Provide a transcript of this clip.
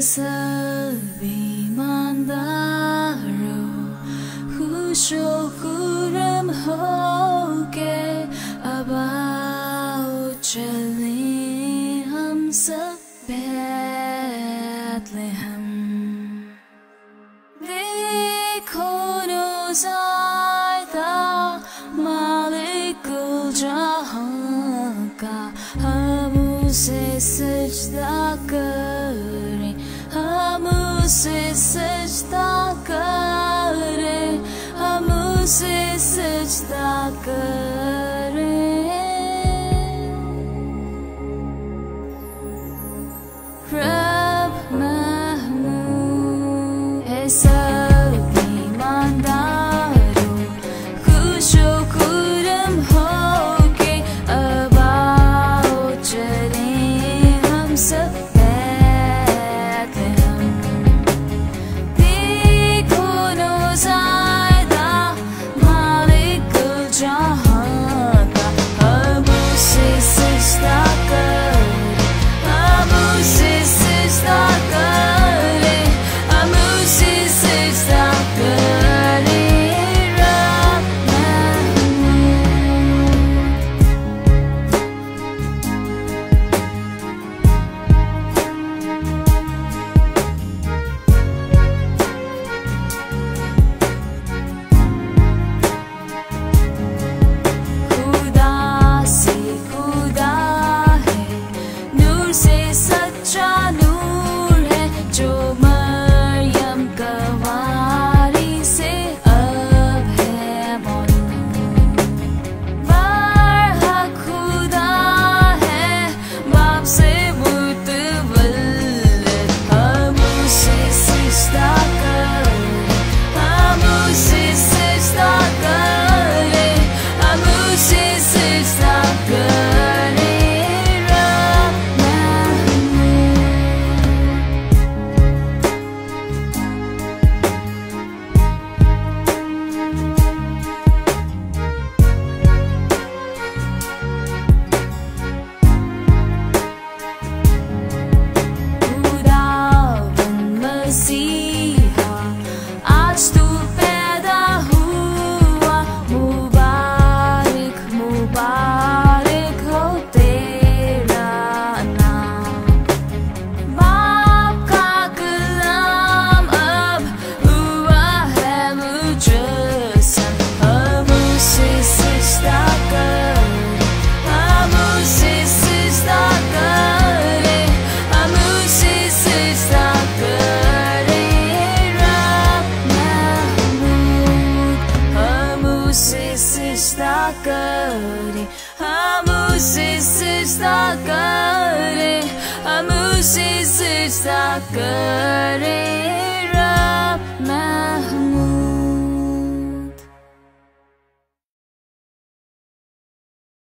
सब ईमानदारों खुशो कुरम हो के अब आओ हम सब बैतले हम। देखो रोजायदा मालिक जहाँ का हम उसे सजदा कर se secda care, am se secda care. see. Amu sızda kare Amu sızda